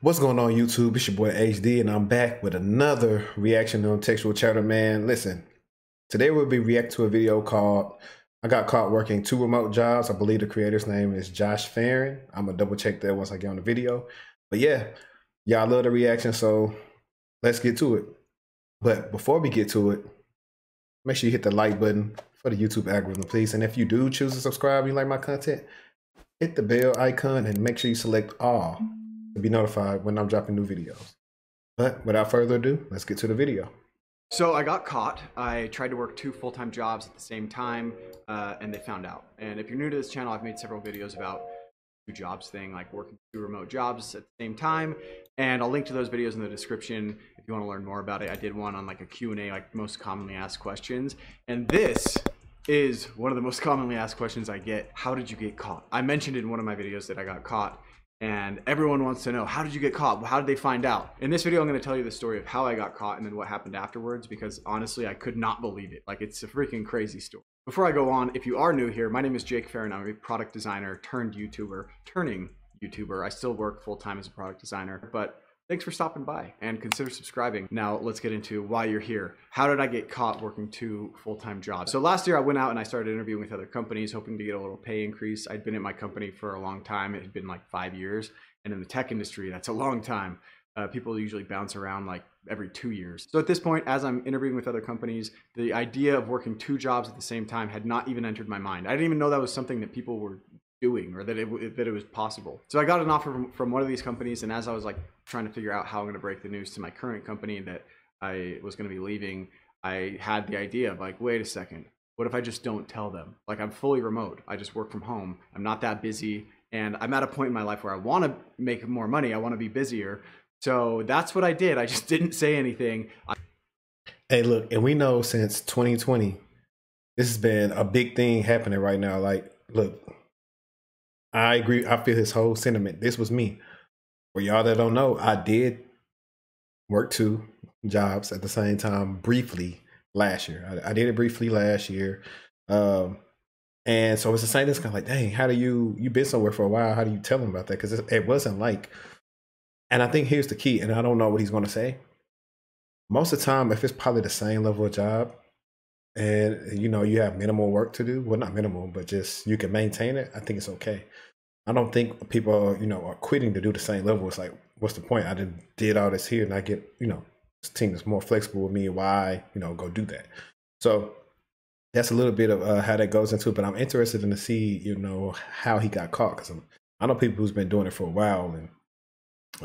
What's going on YouTube? It's your boy HD and I'm back with another reaction on TechTual Chatter Man. Listen, today we'll be reacting to a video called I got caught working two remote jobs. I believe the creator's name is Josh Ferrin. I'm gonna double check that once I get on the video. But yeah, y'all love the reaction, so let's get to it. But before we get to it, make sure you hit the like button for the YouTube algorithm, please. And if you do choose to subscribe, you like my content, hit the bell icon and make sure you select all to be notified when I'm dropping new videos. But without further ado, let's get to the video. So I got caught. I tried to work two full-time jobs at the same time, uh, and they found out. And if you're new to this channel, I've made several videos about two jobs thing, like working two remote jobs at the same time. And I'll link to those videos in the description if you want to learn more about it. I did one on like a Q&A, like most commonly asked questions. And this is one of the most commonly asked questions I get. How did you get caught? I mentioned in one of my videos that I got caught and everyone wants to know how did you get caught? How did they find out? In this video i'm going to tell you the story of how i got caught and then what happened afterwards because honestly i could not believe it. Like it's a freaking crazy story. Before i go on if you are new here my name is Jake Ferrin i'm a product designer turned youtuber turning youtuber. I still work full-time as a product designer but Thanks for stopping by and consider subscribing. Now let's get into why you're here. How did I get caught working two full-time jobs? So last year I went out and I started interviewing with other companies hoping to get a little pay increase. I'd been at my company for a long time. It had been like five years. And in the tech industry, that's a long time. Uh, people usually bounce around like every two years. So at this point, as I'm interviewing with other companies, the idea of working two jobs at the same time had not even entered my mind. I didn't even know that was something that people were doing or that it that it was possible. So I got an offer from, from one of these companies, and as I was like trying to figure out how I'm going to break the news to my current company that I was going to be leaving, I had the idea of like, wait a second, what if I just don't tell them? Like I'm fully remote. I just work from home. I'm not that busy, and I'm at a point in my life where I want to make more money. I want to be busier. So that's what I did. I just didn't say anything. I- hey, look, and we know since 2020, this has been a big thing happening right now. Like, look, I agree. I feel his whole sentiment. This was me. For y'all that don't know, I did work two jobs at the same time briefly last year. I, I did it briefly last year. Um, and so it's the same thing. It's kind of like, dang, how do you, you've been somewhere for a while. How do you tell him about that? Because it, it wasn't like, and I think here's the key, and I don't know what he's going to say. Most of the time, if it's probably the same level of job, and you know you have minimal work to do. Well not minimal but just you can maintain it i think it's okay. I don't think people you know are quitting to do the same level. It's like what's the point? I did, did all this here and i get you know this team is more flexible with me. Why you know go do that? So that's a little bit of uh, how that goes into it but i'm interested in to see you know how he got caught because i know people who's been doing it for a while and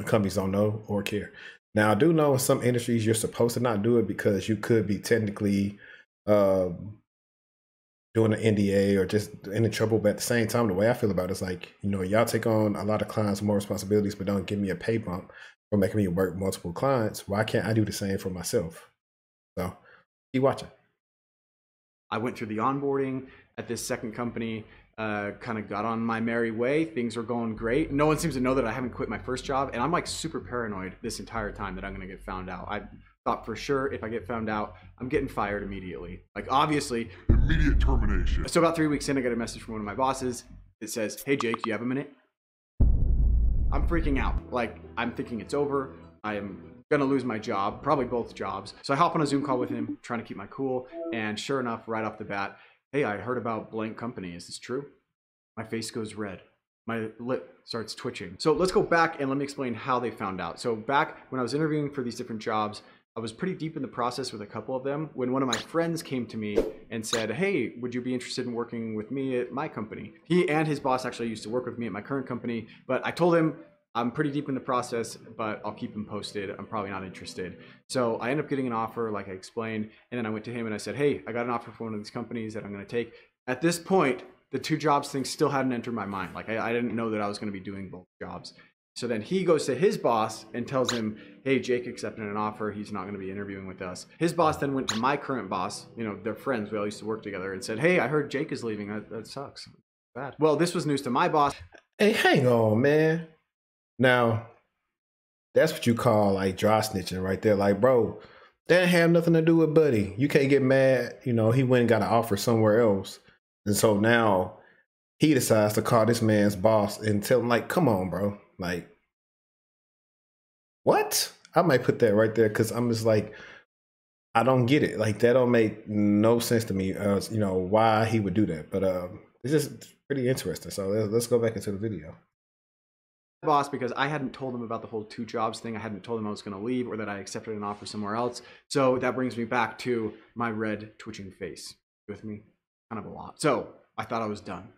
companies don't know or care. Now i do know in some industries you're supposed to not do it because you could be technically um, doing an NDA or just in trouble. But at the same time, the way I feel about it is like, you know, y'all take on a lot of clients, more responsibilities, but don't give me a pay bump for making me work multiple clients. Why can't I do the same for myself? So keep watching. I went through the onboarding at this second company, uh, kind of got on my merry way. Things were going great. No one seems to know that I haven't quit my first job. And I'm like super paranoid this entire time that I'm going to get found out. I thought for sure if I get found out, I'm getting fired immediately. Like obviously, immediate termination. So about three weeks in, I get a message from one of my bosses. that says, "Hey Jake, do you have a minute?" I'm freaking out. Like I'm thinking it's over. I am gonna lose my job, probably both jobs. So I hop on a Zoom call with him, trying to keep my cool. And sure enough, right off the bat, "Hey, I heard about blank company. Is this true?" My face goes red my lip starts twitching. So let's go back and let me explain how they found out. So back when I was interviewing for these different jobs, I was pretty deep in the process with a couple of them when one of my friends came to me and said, Hey, would you be interested in working with me at my company? He and his boss actually used to work with me at my current company, but I told him I'm pretty deep in the process, but I'll keep him posted. I'm probably not interested. So I ended up getting an offer, like I explained, and then I went to him and I said, Hey, I got an offer for one of these companies that I'm going to take. At this point, the two jobs thing still hadn't entered my mind. Like I, I didn't know that I was going to be doing both jobs. So then he goes to his boss and tells him, "Hey, Jake accepted an offer. He's not going to be interviewing with us." His boss then went to my current boss. You know, they're friends. We all used to work together, and said, "Hey, I heard Jake is leaving. That, that sucks. Bad." Well, this was news to my boss. Hey, hang on, man. Now, that's what you call like dry snitching right there. Like, bro, that have nothing to do with Buddy. You can't get mad. You know, he went and got an offer somewhere else, and so now he decides to call this man's boss and tell him, like, "Come on, bro." Like, What? I might put that right there because I'm just like, I don't get it. Like that don't make no sense to me. Uh, you know why he would do that, but um, it's just pretty interesting. So let's, let's go back into the video. Boss, because I hadn't told him about the whole two jobs thing. I hadn't told him I was going to leave or that I accepted an offer somewhere else. So that brings me back to my red twitching face with me, kind of a lot. So I thought I was done.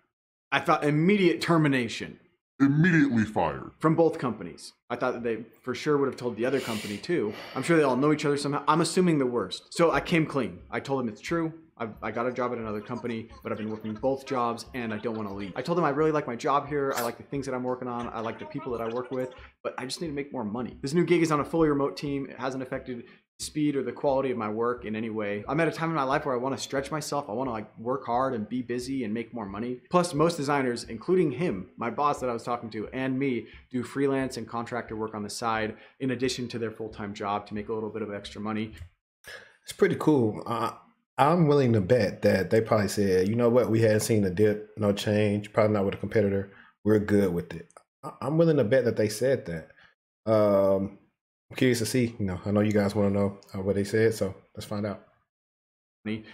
I thought immediate termination Immediately fired. from both companies. I thought that they for sure would have told the other company too. I'm sure they all know each other somehow. I'm assuming the worst. So I came clean. I told them it's true. I've, I got a job at another company, but I've been working both jobs and I don't want to leave. I told them I really like my job here. I like the things that I'm working on. I like the people that I work with, but I just need to make more money. This new gig is on a fully remote team. It hasn't affected speed or the quality of my work in any way. I'm at a time in my life where I want to stretch myself. I want to like work hard and be busy and make more money. Plus most designers, including him, my boss that I was talking to and me, do freelance and contractor work on the side in addition to their full-time job to make a little bit of extra money. It's pretty cool. Uh, I'm willing to bet that they probably said, you know what, we hadn't seen a dip, no change, probably not with a competitor. We're good with it. I'm willing to bet that they said that. Um, curious to see. You know, I know you guys want to know uh, what they said, so let's find out.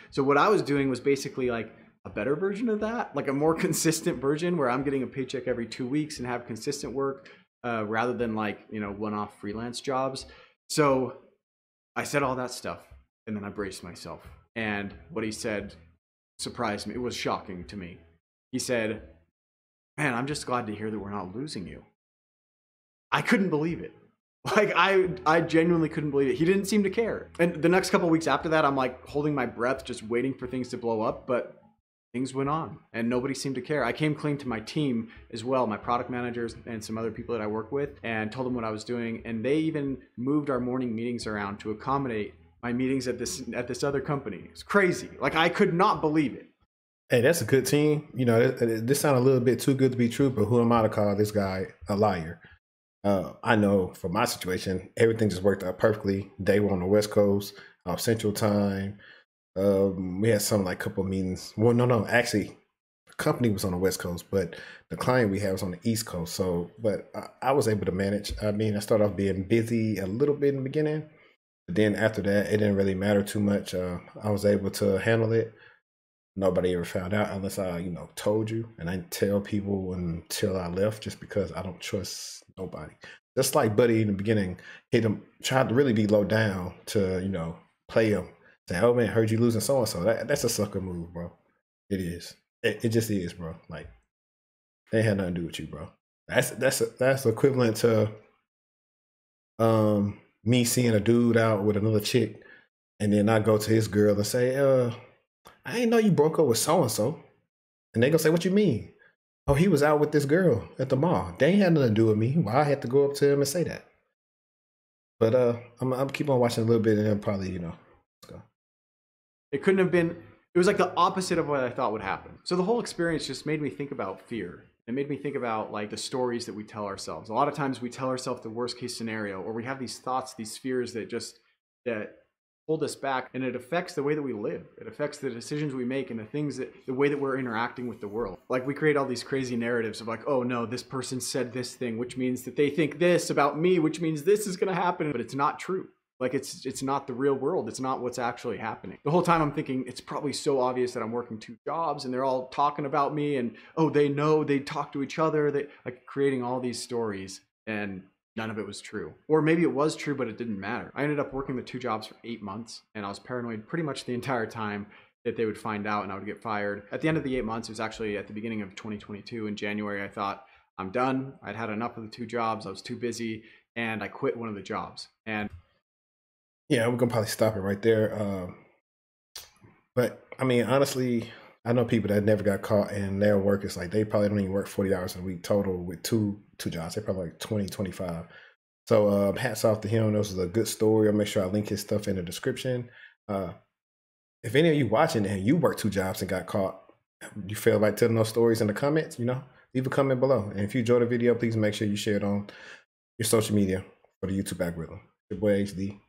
So what I was doing was basically like a better version of that, like a more consistent version where I'm getting a paycheck every two weeks and have consistent work uh, rather than like, you know, one off freelance jobs. So I said all that stuff and then I braced myself. And what he said surprised me. It was shocking to me. He said, Man, I'm just glad to hear that we're not losing you. I couldn't believe it. Like I, I genuinely couldn't believe it. He didn't seem to care. And the next couple weeks after that, I'm like holding my breath, just waiting for things to blow up. But things went on, and nobody seemed to care. I came clean to my team as well, my product managers and some other people that I work with, and told them what I was doing. And they even moved our morning meetings around to accommodate my meetings at this at this other company. It's crazy. Like I could not believe it. Hey, that's a good team. You know, this, this sounds a little bit too good to be true, but who am I to call this guy a liar? Uh, I know for my situation, everything just worked out perfectly. They were on the West Coast, uh, Central Time. Um, we had some like a couple meetings. Well, no, no, actually, the company was on the West Coast, but the client we had was on the East Coast. So, but I, I was able to manage. I mean, I started off being busy a little bit in the beginning, but then after that, it didn't really matter too much. Uh, I was able to handle it. Nobody ever found out unless I, you know, told you, and I tell people until I left, just because I don't trust nobody. Just like Buddy in the beginning, hit him, tried to really be low down to, you know, play him. Say, oh man, heard you losing so and so. That that's a sucker move, bro. It is. It, it just is, bro. Like they had nothing to do with you, bro. That's that's that's equivalent to um me seeing a dude out with another chick, and then I go to his girl and say, uh, I didn't know you broke up with so and so. And they gonna say, What you mean? Oh, he was out with this girl at the mall. They ain't had nothing to do with me. Why I had to go up to him and say that? But uh I'm I'm keep on watching a little bit and then probably, you know, let's go. It couldn't have been. It was like the opposite of what I thought would happen. So the whole experience just made me think about fear. It made me think about like the stories that we tell ourselves. A lot of times we tell ourselves the worst case scenario, or we have these thoughts, these fears that just that hold us back, and it affects the way that we live. It affects the decisions we make and the things that the way that we're interacting with the world. Like we create all these crazy narratives of like, oh no, this person said this thing, which means that they think this about me, which means this is going to happen, but it's not true. Like it's it's not the real world. It's not what's actually happening. The whole time I'm thinking it's probably so obvious that I'm working two jobs and they're all talking about me and oh they know they talk to each other. They like creating all these stories and none of it was true. Or maybe it was true but it didn't matter. I ended up working the two jobs for 8 months and I was paranoid pretty much the entire time that they would find out and I would get fired. At the end of the 8 months, it was actually at the beginning of 2022 in January I thought I'm done. I'd had enough of the two jobs. I was too busy and I quit one of the jobs. And Yeah, we're gonna probably stop it right there. Um, but I mean, honestly, I know people that never got caught and their work is like they probably don't even work 40 hours a week total with two two jobs. They probably like 20, 25. So um, hats off to him. This was a good story. I'll make sure I link his stuff in the description. Uh, if any of you watching and you work two jobs and got caught, you feel like telling those stories in the comments, you know, leave a comment below. And if you enjoyed the video, please make sure you share it on your social media for the YouTube algorithm. Your boy HD.